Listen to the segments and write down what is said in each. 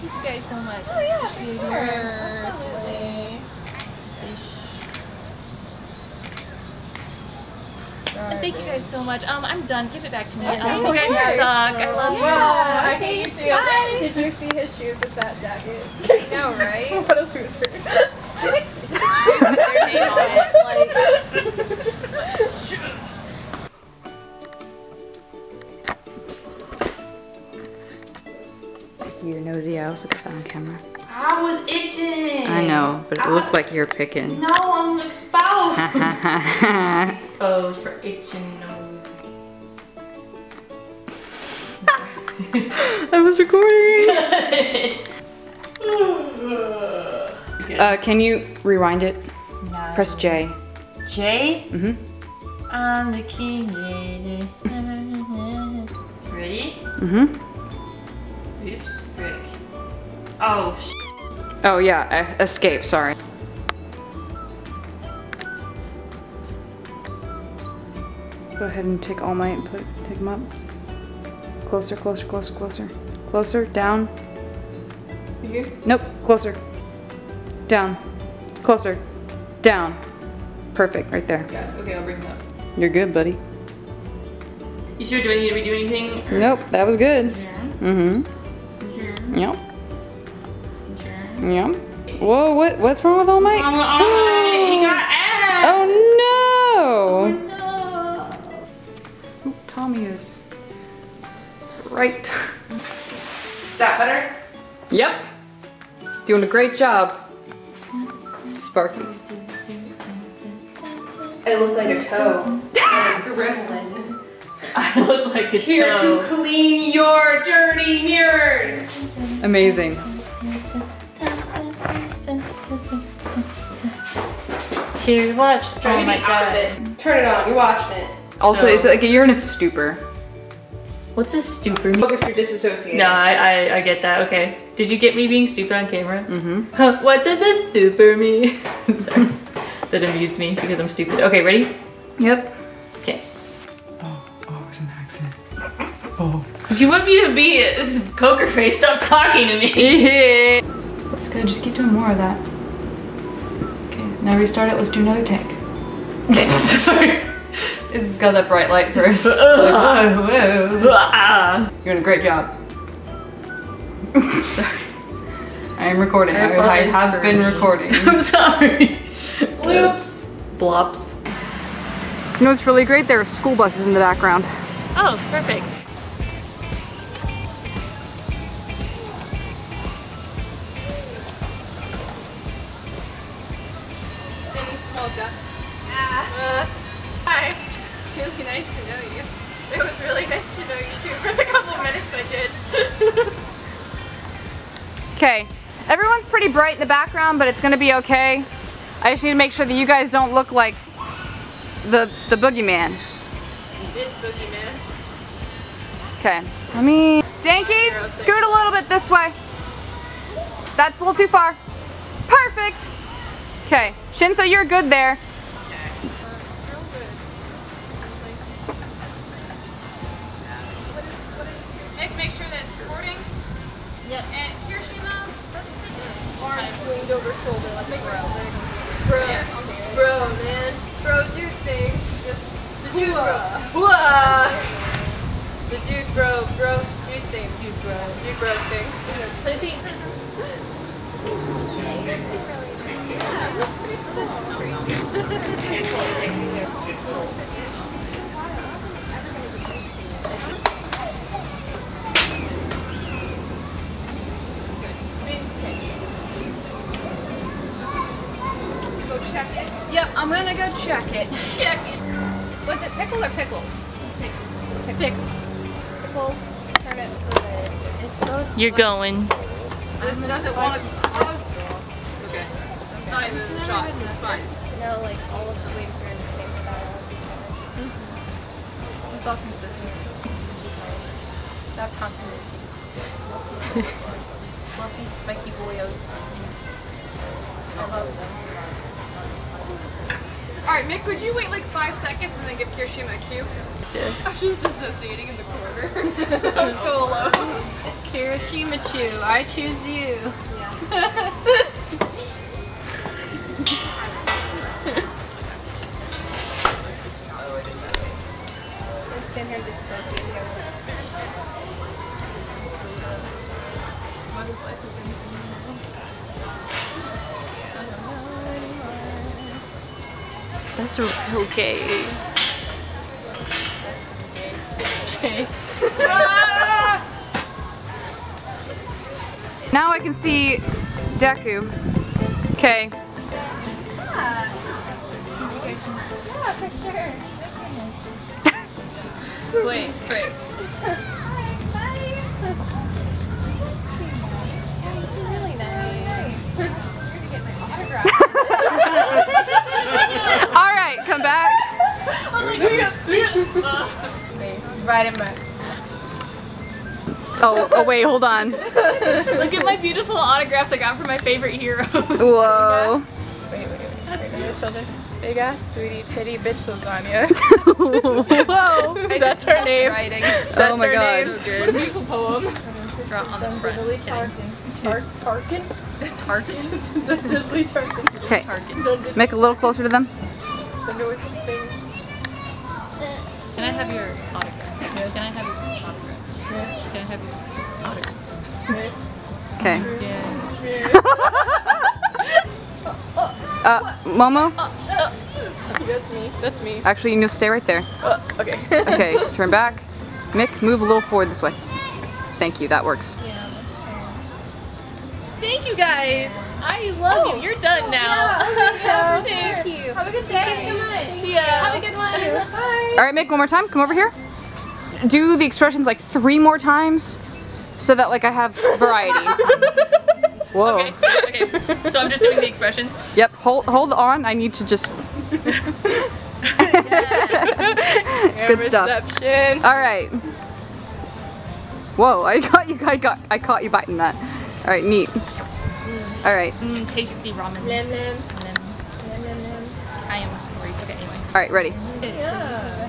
Thank you guys so much. Oh, yeah, for sure. Absolutely. And thank you guys so much. Um, I'm done. Give it back to me. Okay. Um, you guys Okay. suck. I love you. Yeah, I hate you too. Bye. Did you see his shoes with that jacket? know, right? what a loser. Gets, shoes with their name on it? Like, Your nosy ass. Look at that on camera. I was itching. I know, but it I- looked like you were picking. No, I'm exposed. Exposed for itching nose. I was recording. Uh, can you rewind it? No. Press J. J. Mm-hmm. I'm the king, J. J. Ready? Mm-hmm. Oops, frick. Oh. Oh yeah, escape. Sorry. Go ahead and take All my and put take them up. Closer, closer, closer, closer, closer. Down. You good? Nope. Closer. Down. Closer. Down. Perfect. Right there. Yeah, okay, I'll bring him up. You're good, buddy. You sure do I need to redo anything? or- Nope. That was good. Sure. Mm-hmm. Sure. Yep. Sure. Yep. Whoa. What? What's wrong with All Might? Oh, oh, he got ass. Oh no! Oh, no. Oh, Tommy is right. Is that better? Yep. Doing a great job. Sparky. I look like a toe. Gremlin. I look like a Here toe. Here to clean your dirty mirrors. Amazing. Here, watch. Trying Oh to my be out of god. it. Turn it on. You're watching it. Also, So- it's like you're in a stupor. What's a stupor? Focus. You're disassociated. No, I, I I get that. Okay. Did you get me being stupid on camera? Mm-hmm. What does a stupor mean? I'm sorry. that amused me because I'm stupid. Okay, ready? Yep. Okay. Oh, oh, it was an accident. Oh. You want me to be this poker face? Stop talking to me. That's good. Just keep doing more of that. Okay. Now restart it. Let's do another take. Okay. Sorry. It's got that bright light first. Ugh. Like, whoa, whoa. You're doing a great job. Sorry. I am recording. I, I apologize have for been me. recording. I'm sorry. Oops. Blops. You know what's really great? There are school buses in the background. Oh, perfect. Any small dust. Ah. hi. It's really nice to know you. It was really nice to know you too for the couple minutes I did. Okay, everyone's pretty bright in the background, but it's gonna be okay. I just need to make sure that you guys don't look like the the boogeyman. This boogeyman. Okay, let me. Danky, scoot a little bit this way. That's a little too far. Perfect. Okay, Shinso, you're good there. Real good. What is, what is, Nick, make sure that it's recording. Yep. And Kirishima, let's sit arms leaned over shoulder like a bro. Bro, bro, man. Bro, dude things. The dude bro. Whoa. I'm gonna go check it. Check it. Was it pickle or pickles? Pickles. Pickles. Turn it. It's so You're going. This doesn't want to be closed. It's okay. It's not even a shot. It's fine. No, like all of the waves are in the same style as each other. It's all consistent. Which is nice. That continuity. Fluffy, spiky boyos. All right, Mink, would you wait like five seconds and then give Kirishima a cue? you. I'm just dissociating in the corner. I'm so alone. Kirishima Chu, I choose you. Let's That's okay. Now I can see Deku. Okay. Yeah, for sure. Wait, wait. Bye. Yeah, you seem really nice. You're gonna get my autograph. All right, come back. Right in my. Oh, oh wait, hold on. Look at my beautiful autographs I got from my favorite heroes. Whoa. Wait, wait, wait. wait, wait children. Big ass booty titty bitch lasagna. Whoa. That's our names. Writing. oh my our god. names. What a beautiful poem. Draw on the front. Just kidding. Tar- Tarkin? Tarkin. Dudley Tarkin. Okay, Tarkin. make it a little closer to them. The Norse things. Can I have your autograph? Can I have your autograph? Can I have your? Okay. Yes. Uh, Momo, That's me. That's me. actually, you need to stay right there. Uh, okay. Okay, turn back. Mink, move a little forward this way. Thank you, that works. Thank you guys. I love you. You're done now. Thank you. Have a good day. Thank you so much. See ya. Have a good one. Bye. All right, Mink, one more time. Come over here. Do the expressions like three more times so that like I have variety. Whoa. Okay. Okay. So I'm just doing the expressions. Yep, hold hold on. I need to just Good stuff. All right. Whoa, I got you I got I caught you biting that. All right, neat. All right. Mm, tasty ramen. Lim lim. And then I am a story. Okay. Anyway. All right, ready. Yeah.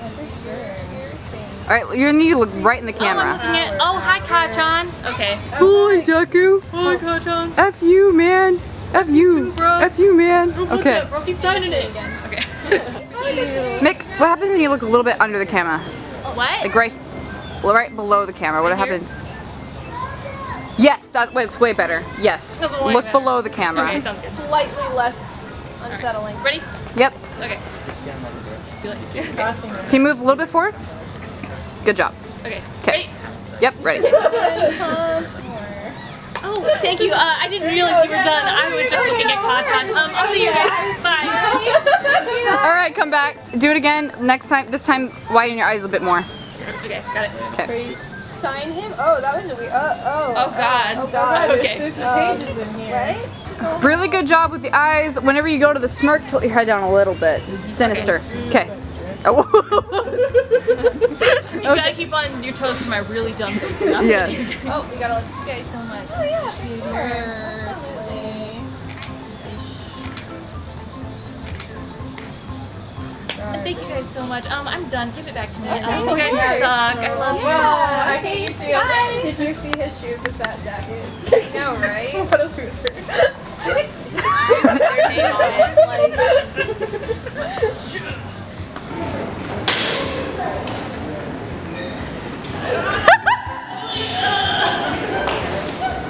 All right, you need to look right in the Oh, I'm camera. looking at. Oh, hi, Kacchan. Okay. Hi, Deku. Hi, Kacchan. F you, man. F you. bro. F you, man. Okay. Bro, keep signing it. again. Okay. Mink, what happens when you look a little bit under the camera? what? Like right, right below the camera. What Right here? happens? Yes, that way. It's way better. Yes. Way Look better. below the camera. Okay, sounds good. Slightly less unsettling. Ready? Yep. Okay. Okay. Can you move a little bit forward? Good job. Okay. Okay. Yep. Ready. Oh, thank you. Uh, I didn't realize you were done. I was just looking at Kacchan. Um, I'll see you guys. Bye. All right, come back. Do it again. Next time. This time, widen your eyes a bit more. Okay, got it. Okay. Sign him. Oh, that was a weird. Uh, oh. Oh, God. Oh God. Okay. There's spooky pages in here. Right? Really good job with the eyes. Whenever you go to the smirk, tilt your head down a little bit. Sinister. Okay. Oh. You gotta keep on your toes for my really dumb face. Enough. yes. Oh, we gotta love you guys so much. Oh yeah, sure. Absolutely. And thank you guys so much. Um, I'm done. Give it back to me. Um, Okay. you guys Yeah. suck. I love you. Yeah, I hate you too. Did you see his shoes with that jacket? No, right? what a loser. Shoes with their name on it. Like,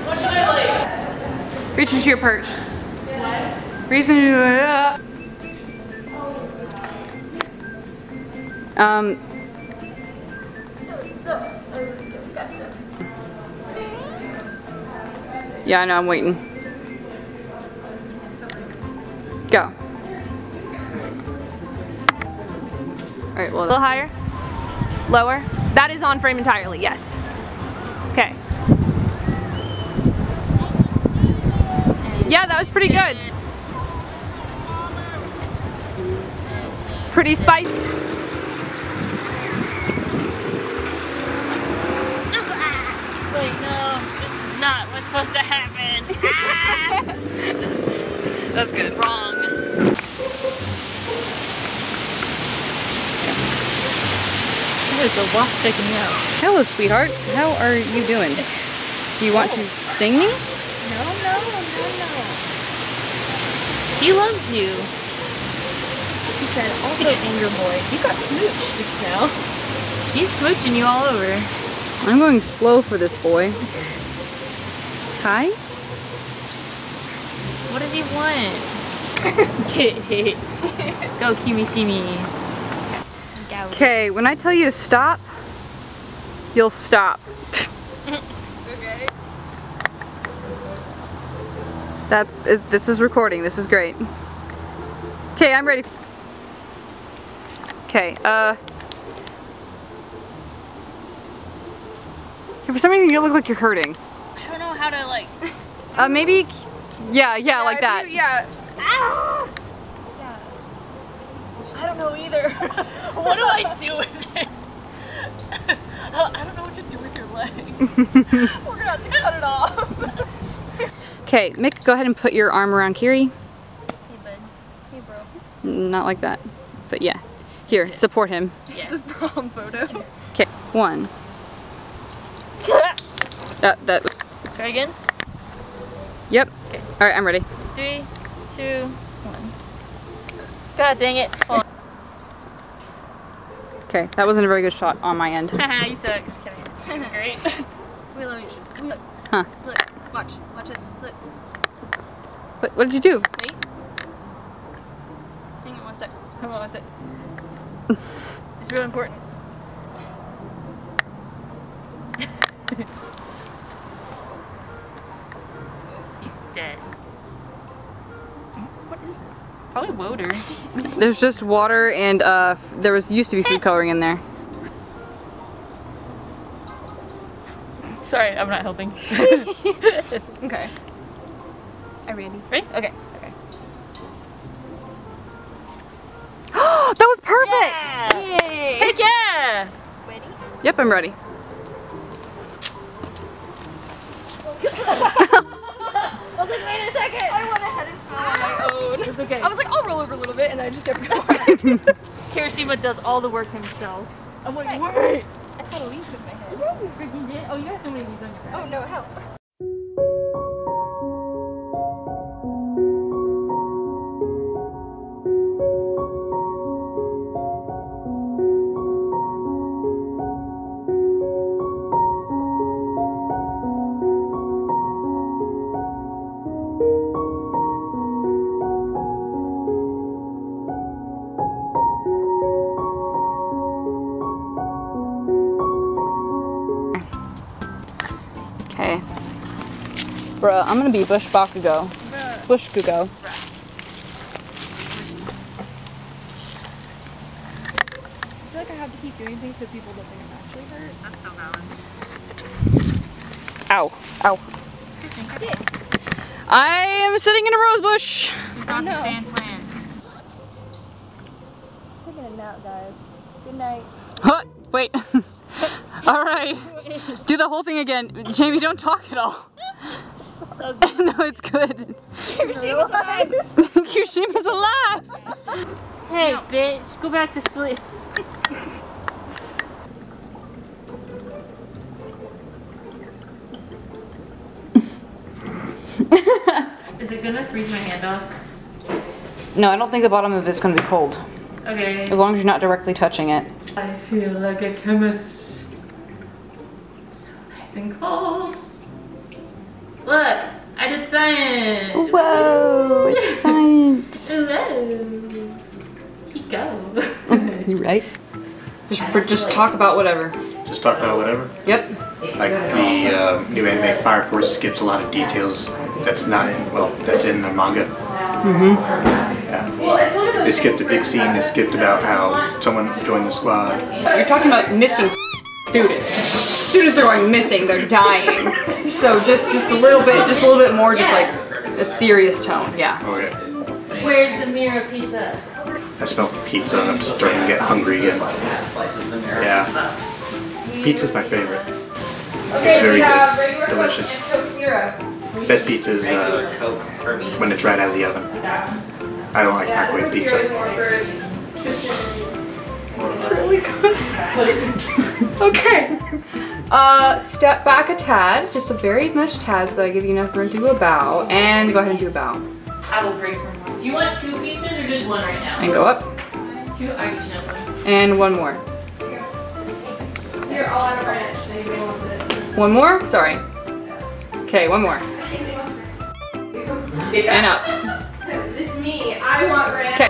What should I like? Reach into your perch. What? Reach into uh, Um. Yeah, I know. I'm waiting. Go. All right. well. A little higher? Lower? That is on frame entirely, yes. Okay. Yeah, that was pretty good. Pretty spicy. Wait, no. This is not what's supposed to happen. Ah. That's good. Wrong. There's a wasp checking me out. Hello, sweetheart. How are you doing? Do you want to oh. sting me? No, no, no, no. He loves you. He said, also, anger boy, you got smooch just now. He's smooching you all over. I'm going slow for this boy. Hi? What does he want? Go, Kimishimi. Go. Okay, when I tell you to stop, you'll stop. Okay. That's this is recording. This is great. Okay, I'm ready. Okay, uh For some reason you look like you're hurting. I don't know how to like. Uh maybe yeah, yeah, like that. you- yeah. I don't know either. what do I do with it? I don't know what to do with your leg. We're gonna have to cut it off. Okay, Mink, go ahead and put your arm around Kiri. Hey, bud. Hey, bro. Not like that. But yeah. Here, support him. Yeah. Prom photo. Okay, one. That that Try again. Yep. Okay. Alright, I'm ready. Three, two, one. God dang it. Hold on. Okay, that wasn't a very good shot on my end. Haha, you suck. Just kidding. Great. We love you, shoes. Look. Huh. Look. Watch. Watch this. Look. What, what did you do? Wait. Hang on one sec. Hold on one sec. It's real important. Probably Woder. There's just water and uh, there was used to be food coloring in there. Sorry, I'm not helping. Okay. Are we ready? Ready? Okay. Okay. that was perfect! Yay! Heck yeah! Ready? Yep, I'm ready. I was like, wait a second. I went ahead and fell on my own. It's okay. I was like, I'll roll over a little bit, and then I just kept going. Kirishima does all the work himself. I'm like, wait! I had a leaf in my head. You freaking did? Oh, you got so many these on your Oh no, it helps. Bruh, I'm gonna be Bush Bakugo. Bush Gugo. I feel like I have to keep doing things so people don't think I'm actually hurt. That's so valid. Ow. Ow. I am sitting in a rose bush. Not the fan plan. Taking a nap, guys. Good night. Huh, wait. all right. Do the whole thing again. Jamie, don't talk at all. no, it's good. Kirishima's alive. Hey, bitch, go back to sleep. Is it gonna freeze my hand off? No, I don't think the bottom of it's gonna be cold. Okay. As long as you're not directly touching it. I feel like a chemist. So nice and cold. Look, I did science. Whoa, it's science. Hello. Hiko. you right? Just, just talk about whatever. Just talk about whatever. Yep. Like the uh, new anime Fire Force skips a lot of details that's not in well that's in the manga. Mm-hmm. Yeah. They skipped a big scene. They skipped about how someone joined the squad. You're talking about missing students. Students are going missing. They're dying. So just, just a little bit, just a little bit more, just like a serious tone. Yeah. Oh yeah. Where's the mirror pizza? I smell pizza and I'm starting to get hungry again. Yeah. Pizza's my favorite. It's very good. Delicious. Best pizza is uh, when it's right out of the oven. I don't like microwave pizza. It's really good. okay. Uh, step back a tad, just a very much tad so I give you enough room to do a bow. And go ahead and do a bow. I will break from one. Do you want two pieces or just one right now? And go up. Two? I get you one. And one more. Here, I'll have it right next to you. Anybody wants it? One more? Sorry. Okay, one more. And up. It's me. I want red. Okay.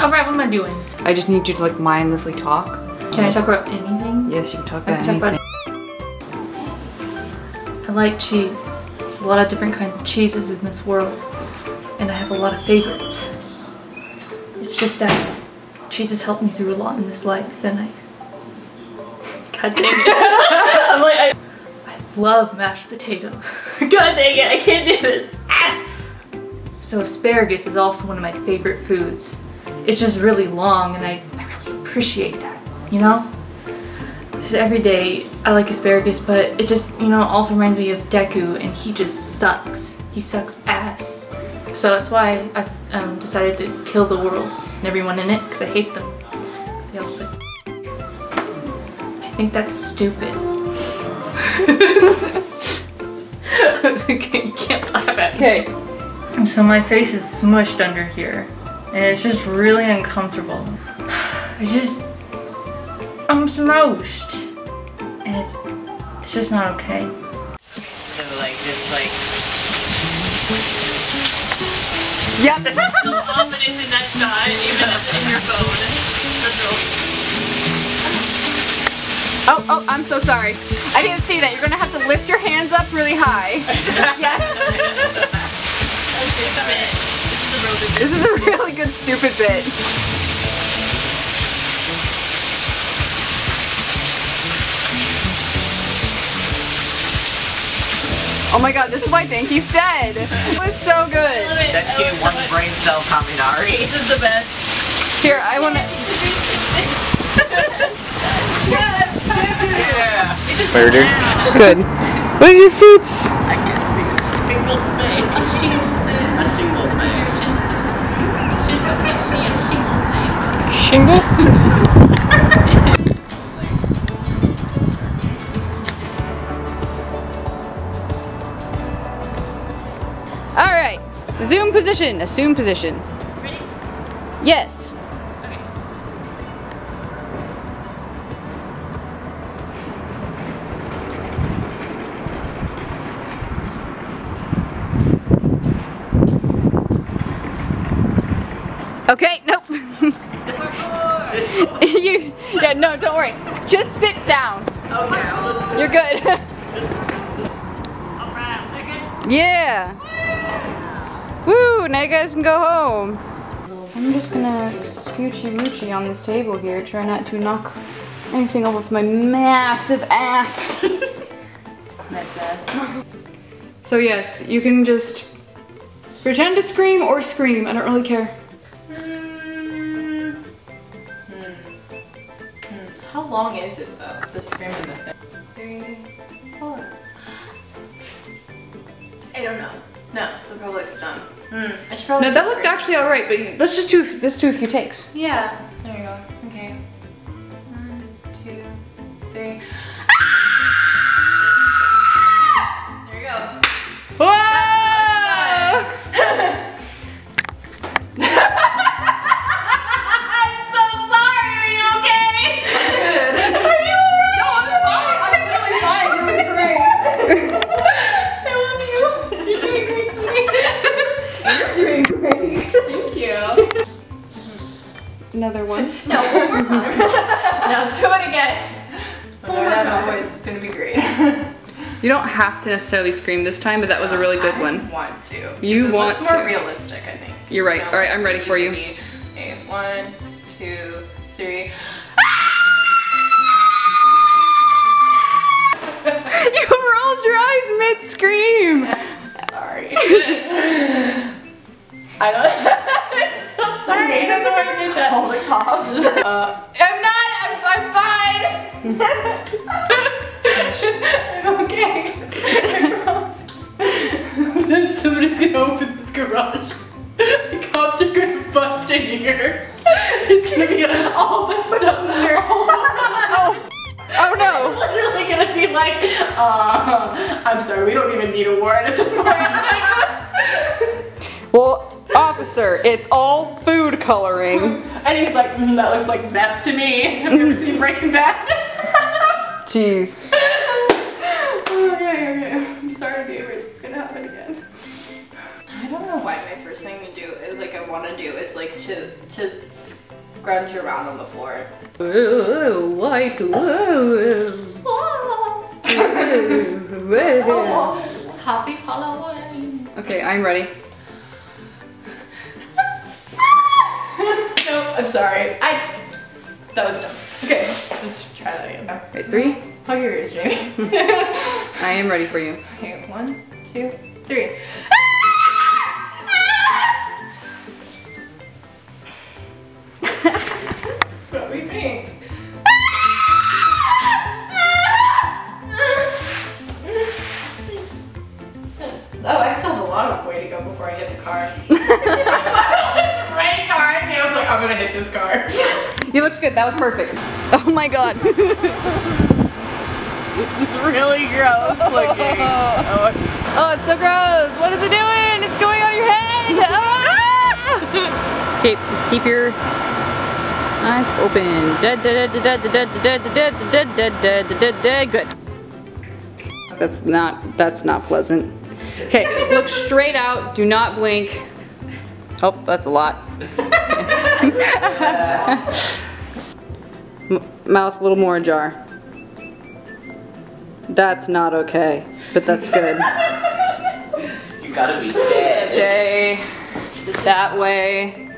Alright, what am I doing? I just need you to like mindlessly talk. Can I talk about anything? Yes, you can talk I about can talk about I like cheese. There's a lot of different kinds of cheeses in this world. And I have a lot of favorites. It's just that cheese has helped me through a lot in this life and I God dang it. I'm like I, I love mashed potatoes. God dang it, I can't do this. Ah! So asparagus is also one of my favorite foods. It's just really long and I, I really appreciate that, you know? Just every day I like asparagus, but it just, you know, also reminds me of Deku and he just sucks. He sucks ass. So that's why I um, decided to kill the world and everyone in it because I hate them. they all suck. I think that's stupid. okay, you can't laugh at me. Okay. So my face is smushed under here. And it's just really uncomfortable. I just, I'm smushed. And it's, it's just not okay. So like just like Yep. so ominous in that shot, even in your phone. Oh, oh, I'm so sorry. I didn't see that. You're gonna have to lift your hands up really high. yes. This is a really good stupid bit. Oh my god, this is why Danky's dead. It was so good. dedicate one brain cell Kaminari. This is the best. Here, I wanna. Yeah. Murder. It's good. Look at your feet. I can't see a single thing. A shingle thing. A single thing. Shit's okay. She a shingle thing. Shingle? position. Assume position. Ready? Yes. Okay. Okay. Nope. you. Yeah. No. Don't worry. Just sit down. Okay. You're good. That good? yeah. Woo! Now you guys can go home. I'm just gonna scoochy woochy on this table here, try not to knock anything over with my massive ass. Nice ass. So yes, you can just pretend to scream or scream. I don't really care. Hmm. Hmm. Hmm. How long is it though? The scream and the thing. Three, four. I don't know. No, the probably looks dumb. Hmm. I should probably. No, that looked actually all right, but let's just do let's do a few takes. Yeah. There you go. Okay. One, two, three. Another one. No, one more time. now do it again. One more time. voice. It's gonna be great. You don't have to necessarily scream this time, but that was a really good I one. want to. You want looks more realistic, I think. You're right. All right, I'm ready for you. a one, two, three. you rolled your eyes mid scream. Sorry. I don't. I'm sorry. I don't know why I did that. Hold the cops. Uh, I'm not. I'm, I'm fine. I'm okay. I promise. Somebody's gonna open this garage. The cops are gonna bust in here. There's gonna be all this stuff in there. Oh no! literally gonna be like, uh, I'm sorry, we don't even need a warrant at this point. Well, officer, it's all food coloring. and he's like, mm, that looks like meth to me. Have you ever seen Breaking Bad? Jeez. okay, okay. I'm sorry, viewers. It's gonna happen again. I don't know why my first thing to do is like I want to do is like to to scrunch around on the floor. Whoa, white, whoa. Happy Halloween. Okay, I'm ready. I'm sorry. I. That was dumb. Okay, let's try that again. Okay, three. Plug your ears, Jamie. I am ready for you. okay, one, two, three. what are we doing? Oh, I still have a lot of way to go before I hit the car. I'm gonna hit this car. you looked good, that was perfect. Oh my god. this is really gross looking. Oh. oh, it's so gross. What is it doing? It's going on your head. Oh. keep, keep your eyes open. Dead, dead, dead, dead, dead, dead, dead, dead, dead, dead, dead, dead, dead, dead, dead, Good. That's not, that's not pleasant. Okay, look straight out. Do not blink. Oh, that's a lot. M- mouth a little more ajar. That's not okay, but that's good. You gotta be dead. Stay that way.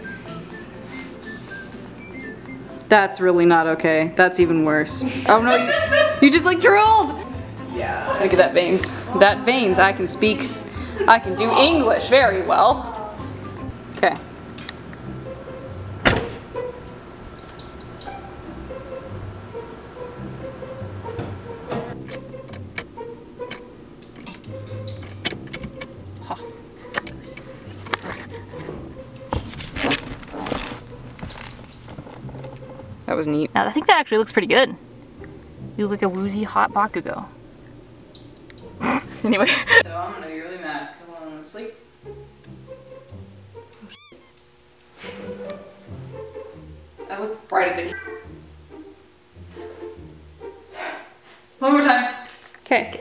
That's really not okay. That's even worse. Oh no, you, you just like drooled! Yeah. Look at that veins. That veins, I can speak. I can do English very well. That was neat. Now I think that actually looks pretty good. You look like a woozy hot Bakugo. anyway. So I'm gonna be really mad. Come on, sleep. I look right at the. One more time. Okay.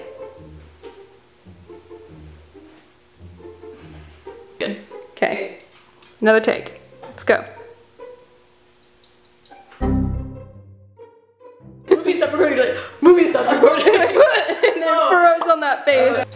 Good. Okay. Another take. Let's go.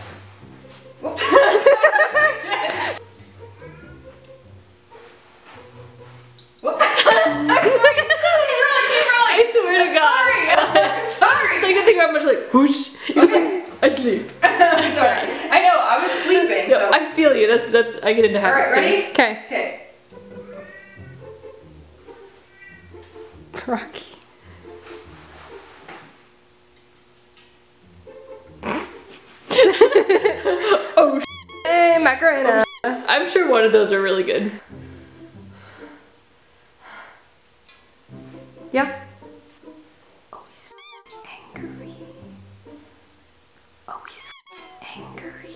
where I'm much like whoosh. You was like, I sleep. Sorry. I know. I was sleeping. No, So. I feel you. That's that's I get into All right, ready? Okay. Okay. Rocky. Sh- Hey, Macarena. I'm sure one of those are really good. Yeah. Oh, he's angry. Oh, he's angry.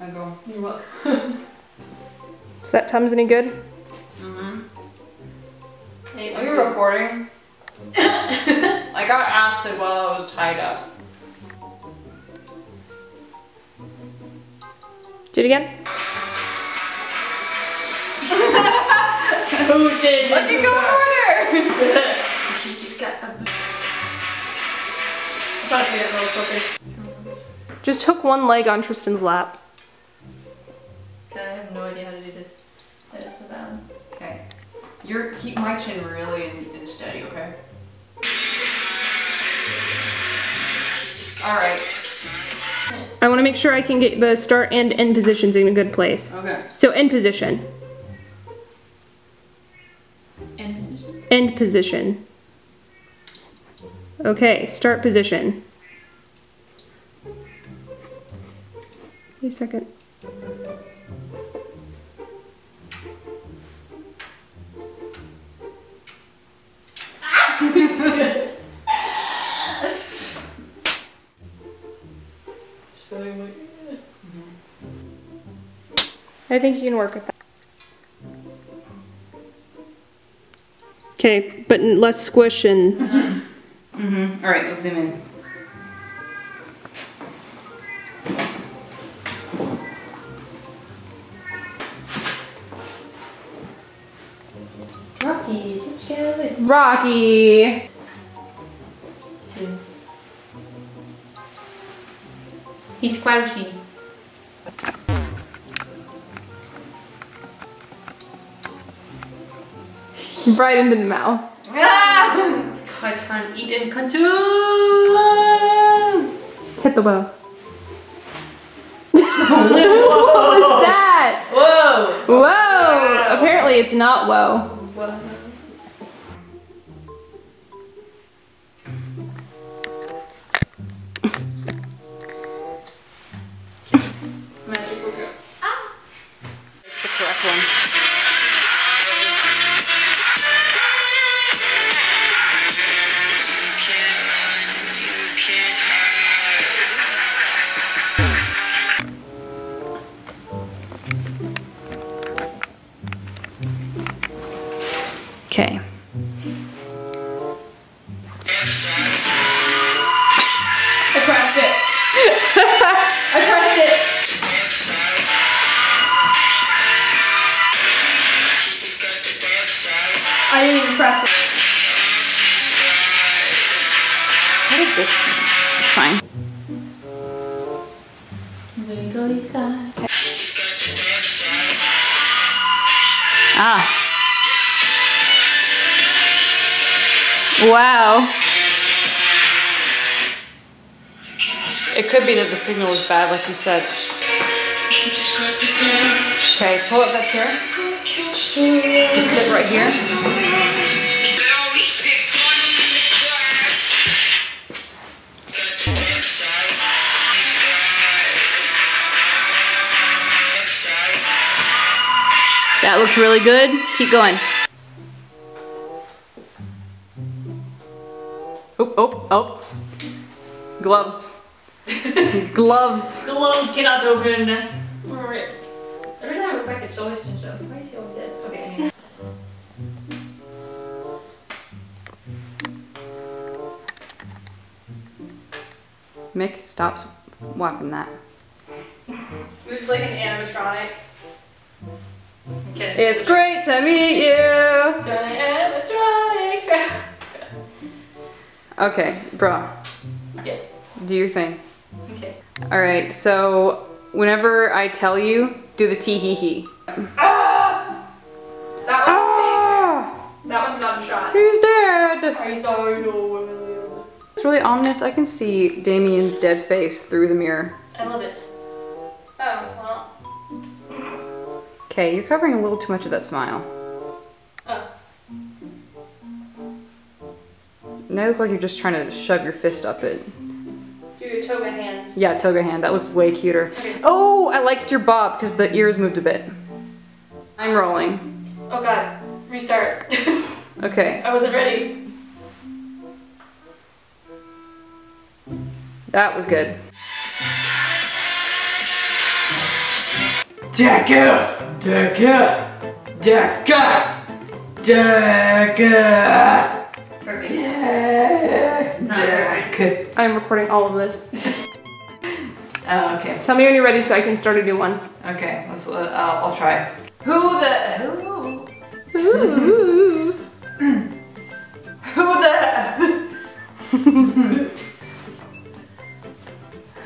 I go. You're welcome. so that Tums any good? Again. Who did? Let me go harder! She just got a Just hook one leg on Tristan's lap. I have no idea how to do this. That is so bad. Okay. You're keep my chin really in, in steady, okay? Alright. I want to make sure I can get the start and end positions in a good place. Okay. So end position. End position? End position. Okay, start position. Wait a second. I think you can work with that. Okay, but less squish and Mm-hmm. All right, let's zoom in. Rocky, what you doing? Rocky. He's squishy. Right into the mouth. Katan eat and consume. Hit the bow. what was that? Whoa! Whoa! Apparently it's not whoa. I pressed it. I pressed it. I didn't even press it. How did this? It's fine. Wiggly thigh. Ah. Wow. It could be that the signal was bad, like you said. Okay, pull up that chair. Just sit right here. That looked really good. Keep going. Oh, oh, oh. Gloves. Gloves. The walls cannot open. Every time I look back, it's always changed up. Why is he always dead? Okay. Mink, stops whapping that. Moves like an animatronic. Okay. It's great to meet you. Animatronic. Okay, bro, yes. do your thing. Okay. All right, so whenever I tell you, do the tee hee hee. That one's Ah, That one's not a shot. he's dead. It's really ominous. I can see Damien's dead face through the mirror. I love it. Oh, well. Okay, you're covering a little too much of that smile. Oh. Now you look like you're just trying to shove your fist up it. Do your toe hand. Yeah, toga hand. That looks way cuter. Okay. Oh, I liked your bob because the ears moved a bit. I'm rolling. Oh god. Restart. Okay, I wasn't ready. that was good. Decker! Decker! Decker! Decker! Perfect. Decker! I'm recording all of this. Oh, okay. Tell me when you're ready so I can start a new one. Okay, let's, uh, I'll, I'll try. Who the who? Ooh. Who the?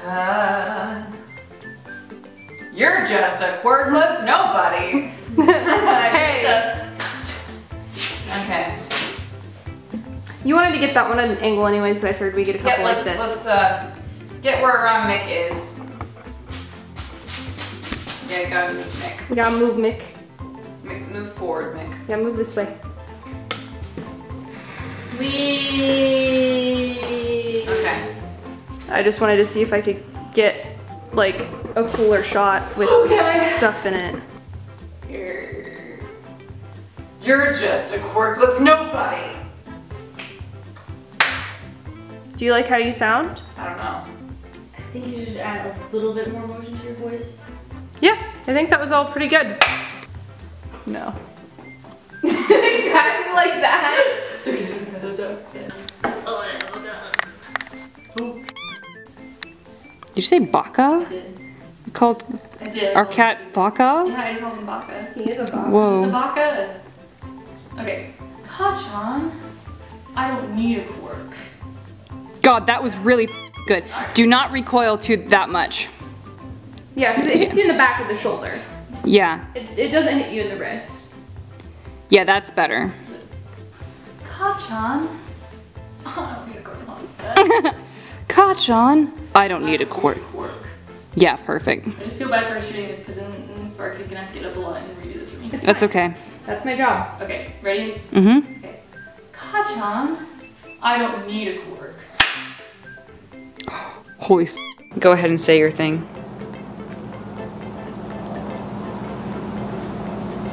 uh, you're just a quirkless nobody. Hey. Just- okay. You wanted to get that one at an angle anyways, but I figured we get a Yep, couple like let's this. let's uh, get where um, Mink is. Yeah, you gotta move Mink. We gotta move Mink. Mink. Move forward, Mink. Yeah, move this way. We. Okay. I just wanted to see if I could get like a cooler shot with Okay. stuff in it. You're, you're just a quirkless nobody. Do you like how you sound? I don't know. I think you should add a little bit more motion to your voice. Yeah. I think that was all pretty good. No. exactly like that. Oh, did you say Baka? You called I did. our cat Baka? Yeah, I called him Baka. He is a Baka. Whoa. Sabaka. Okay. Kacchan, I don't need a quirk. God, that was really good. Do not recoil to that much. Yeah, because it hits you in the back of the shoulder. Yeah, It, it doesn't hit you in the wrist. yeah, that's better. Kacchan, I don't need a quirk. Kacchan, I don't need a quirk. Quirk. Yeah, perfect. I just feel bad for shooting this because then, then Sparky's gonna have to get up a lot and redo this for me. That's okay. That's my job. Okay, ready? Mm-hmm. Okay. Kacchan, I don't need a quirk. Holy f Go ahead and say your thing.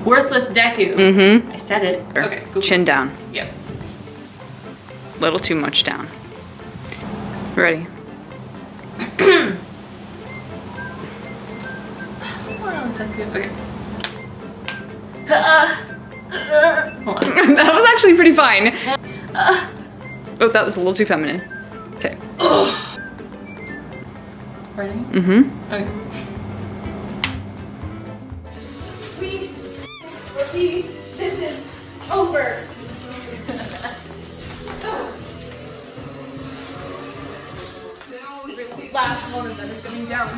Worthless Deku. Mm-hmm. I said it. Okay, cool. Chin down. Yep. Little too much down. Ready? Okay. That was actually pretty fine. Oh, that was a little too feminine. Okay. Ready? Mm-hmm. Okay. Repeat, this is over. Last one of them is coming down.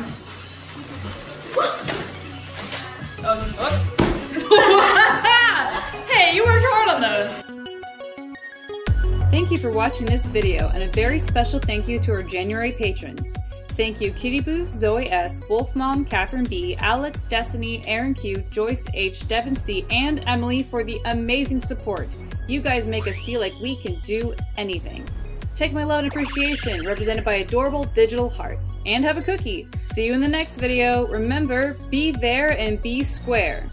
Um, hey, you worked hard on those. Thank you for watching this video and a very special thank you to our January patrons. Thank you Kitty Boo, Zoe S, Wolf Mom, Catherine B, Alex, Destiny, Aaron Q, Joyce H, Devin C, and Emily for the amazing support. You guys make us feel like we can do anything. Take my love and appreciation, represented by adorable digital hearts. And have a cookie. See you in the next video. Remember, be there and be square.